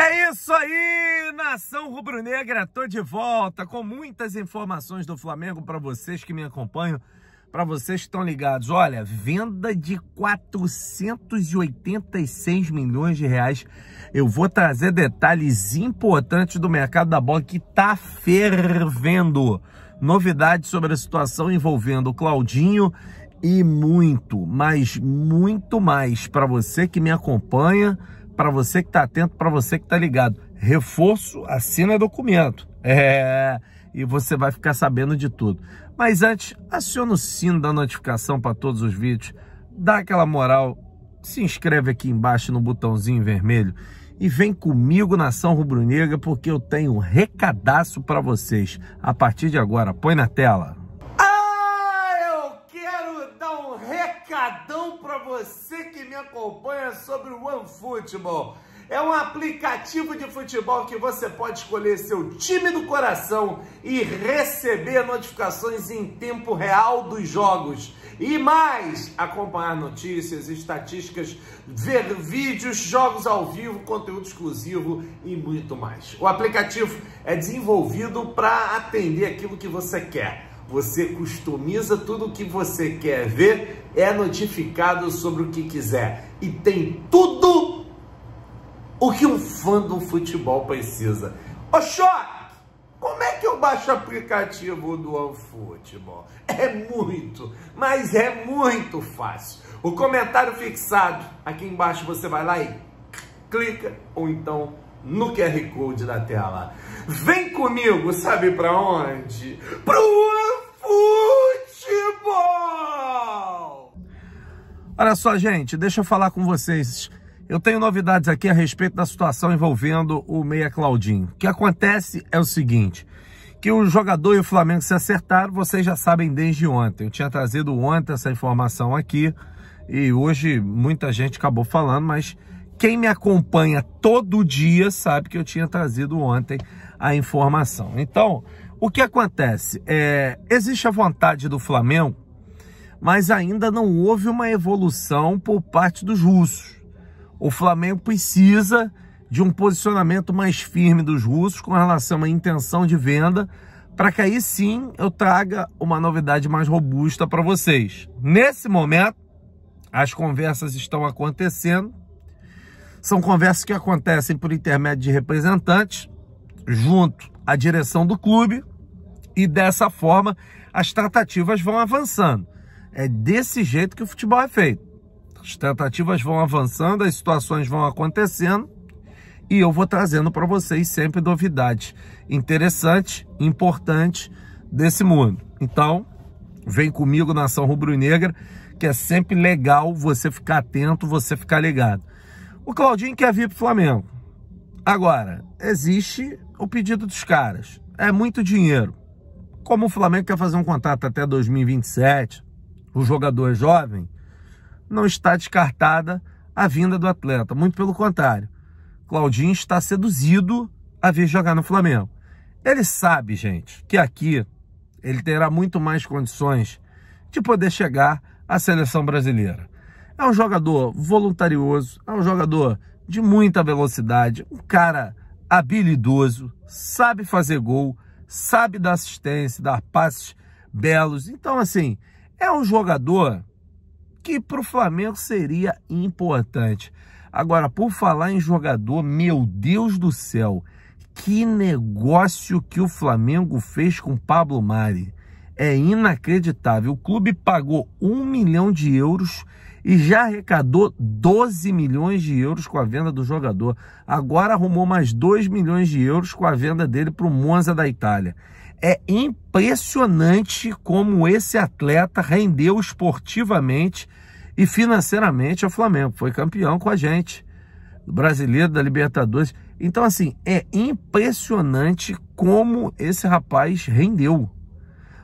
É isso aí, nação rubro-negra, tô de volta com muitas informações do Flamengo para vocês que me acompanham, para vocês que estão ligados. Olha, venda de 486 milhões de reais. Eu vou trazer detalhes importantes do mercado da bola que tá fervendo. Novidades sobre a situação envolvendo o Claudinho e muito, mas muito mais para você que me acompanha para você que está atento, para você que está ligado. Reforço, assina documento. É, e você vai ficar sabendo de tudo. Mas antes, aciona o sino da notificação para todos os vídeos, dá aquela moral, se inscreve aqui embaixo no botãozinho vermelho e vem comigo Nação Rubro-Negra porque eu tenho um recadaço para vocês. A partir de agora, põe na tela. Recadão para você que me acompanha sobre o OneFootball. É um aplicativo de futebol que você pode escolher seu time do coração e receber notificações em tempo real dos jogos. E mais, acompanhar notícias, estatísticas, ver vídeos, jogos ao vivo, conteúdo exclusivo e muito mais. O aplicativo é desenvolvido para atender aquilo que você quer você customiza tudo o que você quer ver, é notificado sobre o que quiser e tem tudo o que um fã do futebol precisa. Ô como é que eu baixo o aplicativo do OneFootball? É muito, mas é muito fácil. O comentário fixado aqui embaixo você vai lá e clica ou então no QR Code da tela. Vem comigo, sabe para onde? Pro futebol! Olha só, gente, deixa eu falar com vocês. Eu tenho novidades aqui a respeito da situação envolvendo o Meia Claudinho. O que acontece é o seguinte, que o jogador e o Flamengo se acertaram, vocês já sabem desde ontem. Eu tinha trazido ontem essa informação aqui e hoje muita gente acabou falando, mas quem me acompanha todo dia sabe que eu tinha trazido ontem a informação. Então, o que acontece? É, existe a vontade do Flamengo, mas ainda não houve uma evolução por parte dos russos. O Flamengo precisa de um posicionamento mais firme dos russos com relação à intenção de venda, para que aí sim eu traga uma novidade mais robusta para vocês. Nesse momento, as conversas estão acontecendo, são conversas que acontecem por intermédio de representantes, junto à direção do clube, e dessa forma as tratativas vão avançando. É desse jeito que o futebol é feito. As tratativas vão avançando, as situações vão acontecendo e eu vou trazendo para vocês sempre novidades interessantes, importantes desse mundo. Então, vem comigo Nação Rubro-Negra, que é sempre legal você ficar atento, você ficar ligado. O Claudinho quer vir para o Flamengo. Agora, existe o pedido dos caras. É muito dinheiro. Como o Flamengo quer fazer um contrato até 2027, o jogador é jovem, não está descartada a vinda do atleta. Muito pelo contrário. Claudinho está seduzido a vir jogar no Flamengo. Ele sabe, gente, que aqui ele terá muito mais condições de poder chegar à seleção brasileira. É um jogador voluntarioso, é um jogador de muita velocidade, um cara habilidoso, sabe fazer gol, sabe dar assistência, dar passes belos. Então, assim, é um jogador que para o Flamengo seria importante. Agora, por falar em jogador, meu Deus do céu, que negócio que o Flamengo fez com Pablo Mari. É inacreditável. O clube pagou um milhão de euros e já arrecadou 12 milhões de euros com a venda do jogador. Agora arrumou mais 2 milhões de euros com a venda dele para o Monza da Itália. É impressionante como esse atleta rendeu esportivamente e financeiramente ao Flamengo. Foi campeão com a gente, brasileiro da Libertadores. Então, assim, é impressionante como esse rapaz rendeu.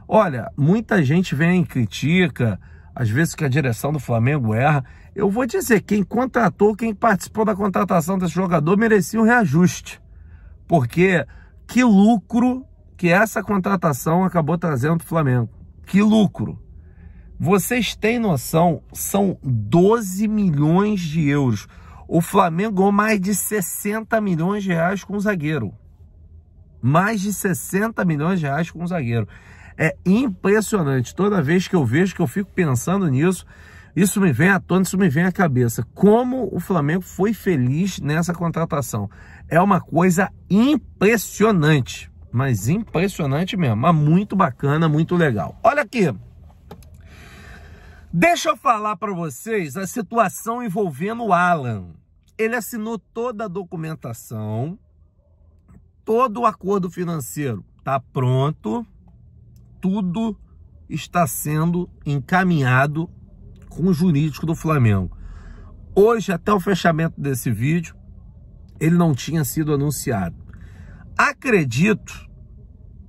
Olha, muita gente vem e critica, às vezes que a direção do Flamengo erra. Eu vou dizer, quem contratou, quem participou da contratação desse jogador merecia um reajuste. Porque que lucro que essa contratação acabou trazendo para o Flamengo. Que lucro. Vocês têm noção, são 12 milhões de euros. O Flamengo ganhou mais de 60 milhões de reais com o zagueiro. Mais de 60 milhões de reais com o zagueiro. É impressionante. Toda vez que eu vejo que eu fico pensando nisso, isso me vem à tona, isso me vem à cabeça. Como o Flamengo foi feliz nessa contratação. É uma coisa impressionante. Mas impressionante mesmo. Mas muito bacana, muito legal. Olha aqui. Deixa eu falar para vocês a situação envolvendo o Alan. Ele assinou toda a documentação, todo o acordo financeiro está pronto, tudo está sendo encaminhado com o jurídico do Flamengo. Hoje, até o fechamento desse vídeo, ele não tinha sido anunciado. Acredito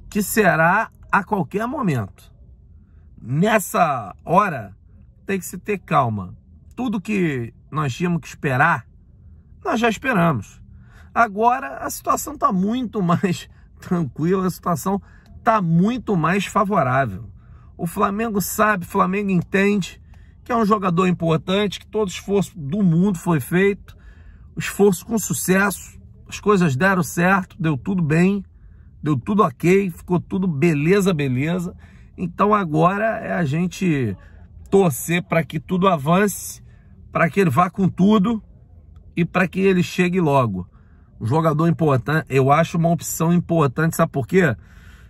que será a qualquer momento. Nessa hora, tem que se ter calma. Tudo que nós tínhamos que esperar, nós já esperamos. Agora a situação está muito mais tranquila, a situação está muito mais favorável. O Flamengo sabe, o Flamengo entende que é um jogador importante, que todo esforço do mundo foi feito, esforço com sucesso, as coisas deram certo, deu tudo bem, deu tudo ok, ficou tudo beleza, beleza. Então agora é a gente torcer para que tudo avance, para que ele vá com tudo e para que ele chegue logo. Um jogador importante, eu acho uma opção importante, sabe por quê?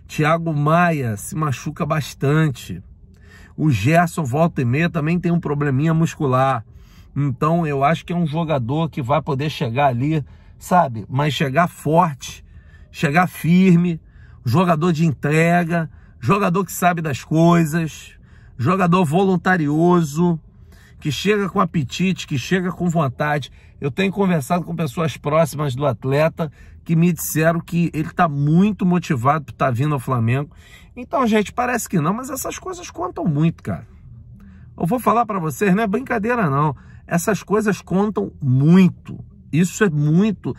Thiago Maia se machuca bastante. O Gerson volta e meia também tem um probleminha muscular. Então eu acho que é um jogador que vai poder chegar ali, sabe? Mas chegar forte, chegar firme, jogador de entrega, jogador que sabe das coisas, jogador voluntarioso, que chega com apetite, que chega com vontade. Eu tenho conversado com pessoas próximas do atleta que me disseram que ele está muito motivado por estar tá vindo ao Flamengo então, gente, parece que não, mas essas coisas contam muito, cara. Eu vou falar para vocês, não é brincadeira não. Essas coisas contam muito. Isso é muito,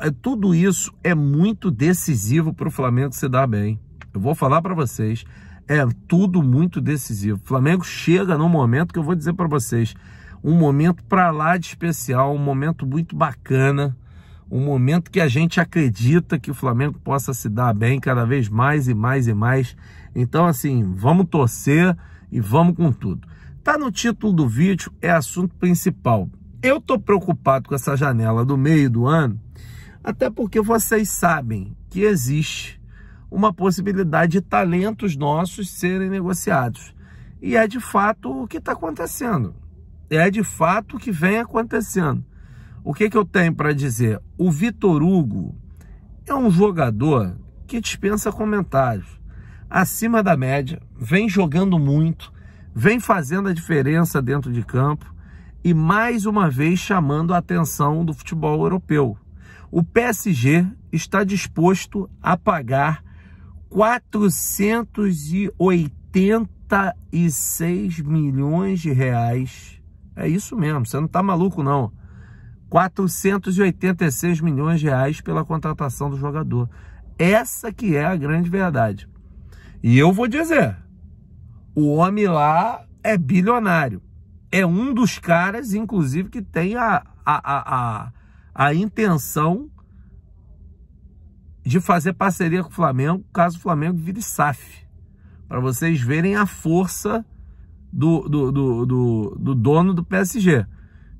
é, tudo isso é muito decisivo para o Flamengo se dar bem. Eu vou falar para vocês, é tudo muito decisivo. O Flamengo chega num momento que eu vou dizer para vocês, um momento para lá de especial, um momento muito bacana um momento que a gente acredita que o Flamengo possa se dar bem cada vez mais e mais e mais. Então, assim, vamos torcer e vamos com tudo. Tá no título do vídeo, é assunto principal. Eu tô preocupado com essa janela do meio do ano, até porque vocês sabem que existe uma possibilidade de talentos nossos serem negociados. E é de fato o que está acontecendo. É de fato o que vem acontecendo. O que, que eu tenho para dizer? O Vitor Hugo é um jogador que dispensa comentários. Acima da média, vem jogando muito, vem fazendo a diferença dentro de campo e mais uma vez chamando a atenção do futebol europeu. O PSG está disposto a pagar 486 milhões de reais. É isso mesmo, você não está maluco não 486 milhões de reais pela contratação do jogador. Essa que é a grande verdade. E eu vou dizer, o homem lá é bilionário. É um dos caras, inclusive, que tem a, a, a, a, intenção de fazer parceria com o Flamengo, caso o Flamengo vire SAF. Para vocês verem a força do, do, do, do dono do PSG.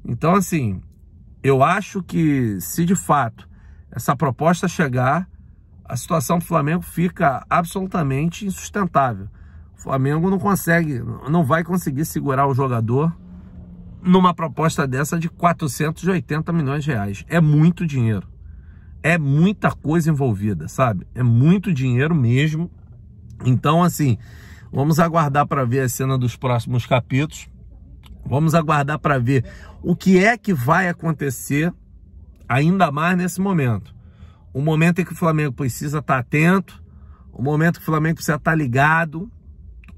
Então, assim, eu acho que se de fato essa proposta chegar, a situação do Flamengo fica absolutamente insustentável. O Flamengo não consegue, não vai conseguir segurar o jogador numa proposta dessa de 480 milhões de reais. É muito dinheiro. É muita coisa envolvida, sabe? É muito dinheiro mesmo. Então, assim, vamos aguardar para ver a cena dos próximos capítulos. Vamos aguardar para ver o que é que vai acontecer ainda mais nesse momento. O momento em que o Flamengo precisa estar atento, o momento que o Flamengo precisa estar ligado,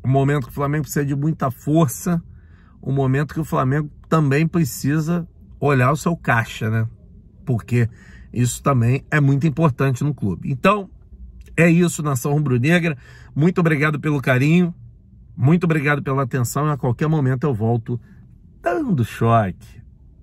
o momento que o Flamengo precisa de muita força, o momento que o Flamengo também precisa olhar o seu caixa, né? Porque isso também é muito importante no clube. Então, é isso, Nação Rubro-Negra. Muito obrigado pelo carinho, muito obrigado pela atenção e a qualquer momento eu volto dando choque.